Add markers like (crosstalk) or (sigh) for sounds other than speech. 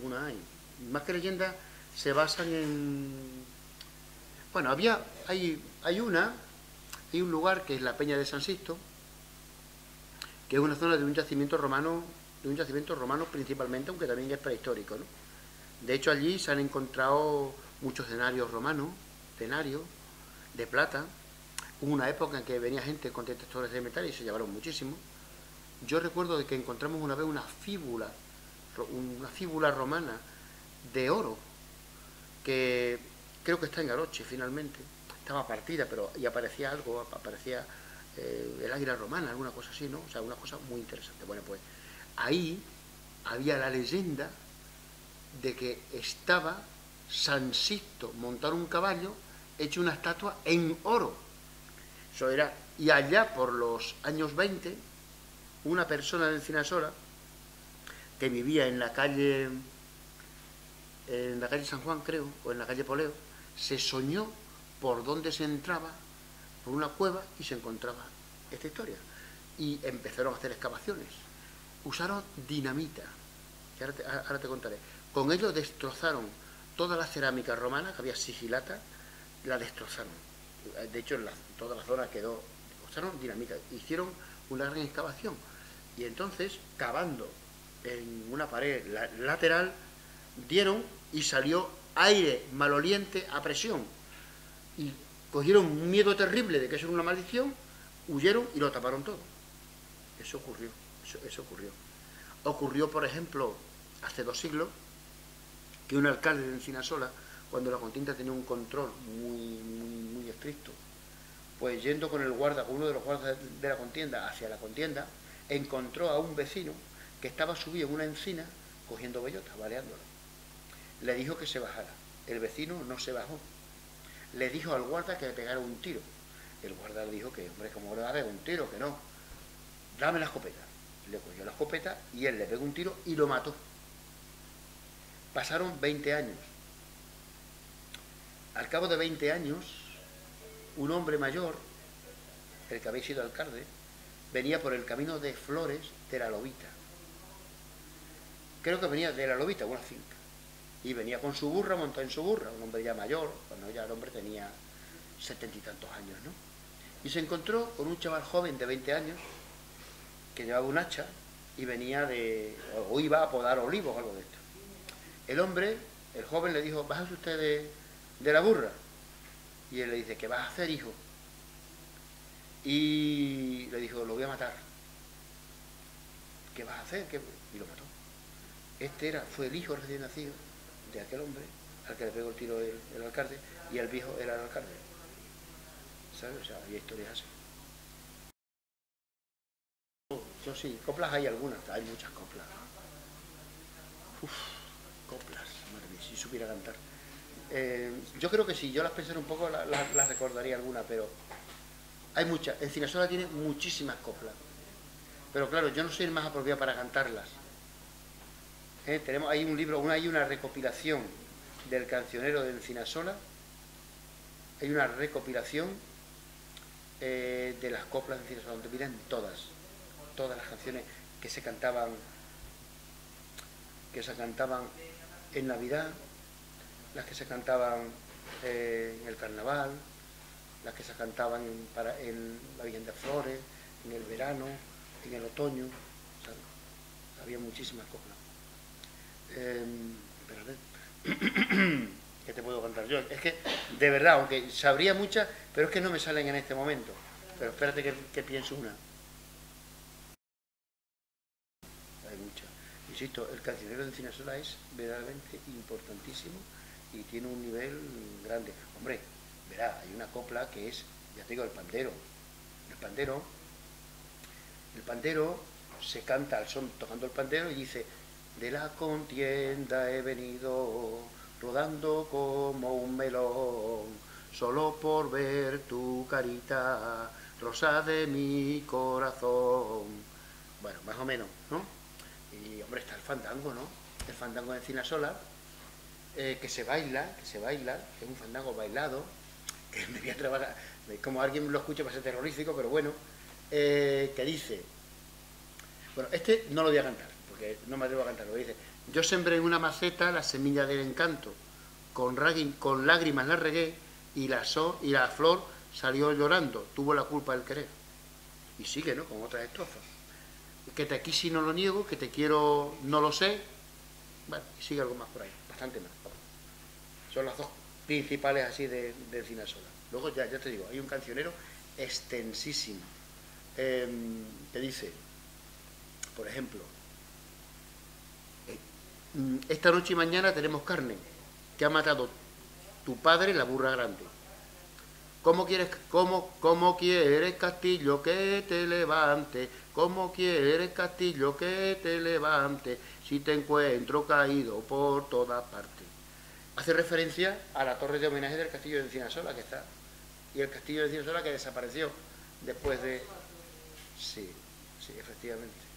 Una hay. Más que leyendas se basan en... Bueno, había, hay, hay una, hay un lugar que es la Peña de San Sisto, que es una zona de un yacimiento romano, de un yacimiento romano principalmente, aunque también es prehistórico, ¿no? De hecho, allí se han encontrado muchos denarios romanos, denarios de plata. Hubo una época en que venía gente con detectores de metal y se llevaron muchísimo. Yo recuerdo de que encontramos una vez una fíbula, una fíbula romana de oro, que creo que está en Aroche finalmente. Estaba partida, pero y aparecía algo, aparecía eh, el águila romana, alguna cosa así, ¿no? O sea, una cosa muy interesante. Bueno, pues ahí había la leyenda de que estaba San Sisto montar un caballo hecho una estatua en oro. Eso era, y allá por los años 20, una persona de Encinasola que vivía en la calle en la calle San Juan, creo, o en la calle Poleo, se soñó por dónde se entraba, por una cueva, y se encontraba esta historia. Y empezaron a hacer excavaciones. Usaron dinamita, que ahora te, contaré. Con ello destrozaron toda la cerámica romana, que había sigilata, la destrozaron. De hecho, toda la zona quedó... Usaron dinamita, hicieron una gran excavación. Y entonces, cavando en una pared lateral, dieron y salió aire maloliente a presión. Y cogieron un miedo terrible de que eso era una maldición, huyeron y lo taparon todo. Eso ocurrió, eso, ocurrió. Ocurrió, por ejemplo, hace dos siglos, que un alcalde de Encinasola, cuando la contienda tenía un control muy, muy, muy estricto, pues yendo con el guarda, con uno de los guardas de la contienda hacia la contienda, encontró a un vecino que estaba subido en una encina cogiendo bellota, baleándolo. Le dijo que se bajara. El vecino no se bajó. Le dijo al guarda que le pegara un tiro. El guarda le dijo que, hombre, como le va un tiro? Que no. Dame la escopeta. Le cogió la escopeta y él le pegó un tiro y lo mató. Pasaron 20 años. Al cabo de 20 años, un hombre mayor, el que había sido alcalde, venía por el camino de Flores de la Lobita. Creo que venía de la Lobita, una finca y venía con su burra, montado en su burra, un hombre ya mayor, cuando ya el hombre tenía setenta y tantos años, ¿no? Y se encontró con un chaval joven de 20 años que llevaba un hacha y venía de, o iba a podar olivos o algo de esto. El hombre, el joven le dijo, bájase usted de la burra. Y él le dice, ¿qué vas a hacer, hijo? Y le dijo, lo voy a matar. ¿Qué vas a hacer? Y lo mató. Este era, fue el hijo recién nacido de aquel hombre al que le pegó el tiro el, alcalde y el viejo era el alcalde. ¿Sabes? O sea, hay historias así. Yo sí, coplas hay algunas, hay muchas coplas. Uf, coplas, madre mía, si supiera cantar. Eh, yo creo que sí, yo las pensé un poco, las, recordaría alguna, pero hay muchas. Encinasola tiene muchísimas coplas. Pero claro, yo no soy el más apropiado para cantarlas. ¿Eh? tenemos ahí un libro, hay una recopilación del cancionero de Encinasola, hay una recopilación eh, de las coplas de Encinasola, donde vienen todas, todas las canciones que se cantaban, que se cantaban en Navidad, las que se cantaban eh, en el carnaval, las que se cantaban en la Virgen de Flores, en el verano, en el otoño, había muchísimas coplas. Eh, (clears throat) ¿Qué te puedo contar yo? Es que, de verdad, aunque sabría muchas, pero es que no me salen en este momento. Pero espérate que, pienso una. Hay muchas. Insisto, el cancionero de Encinasola es verdaderamente importantísimo y tiene un nivel grande. Hombre, verá, hay una copla que es, ya te digo, el pandero. El pandero, el pandero se canta al son tocando el pandero y dice de la contienda he venido rodando como un melón, solo por ver tu carita, rosa de mi corazón. Bueno, más o menos, ¿no? Y hombre, está el fandango, ¿no? El fandango de Cinasola, eh, que se baila, que se baila, es un fandango bailado, que me voy a trabajar, como alguien lo escucha, va a ser terrorífico, pero bueno, eh, que dice, bueno, este no lo voy a cantar, que no me atrevo a cantarlo, dice, Yo sembré en una maceta la semilla del encanto, con, lágrimas la regué y la, y la flor salió llorando, tuvo la culpa del querer. Y sigue, ¿no? Con otras estrofas. Que te quise no lo niego, que te quiero no lo sé. Bueno, sigue algo más por ahí, bastante más. Son las dos principales así de, de Sola. Luego ya, ya te digo, hay un cancionero extensísimo em, que dice, por ejemplo, esta noche y mañana tenemos carne que ha matado tu padre la burra grande. ¿Cómo quieres, cómo, cómo quieres castillo que te levante? ¿Cómo quieres castillo que te levante si te encuentro caído por todas partes? Hace referencia a la torre de homenaje del castillo de Encinasola que está y el castillo de Encinasola que desapareció después de... Sí, sí, efectivamente.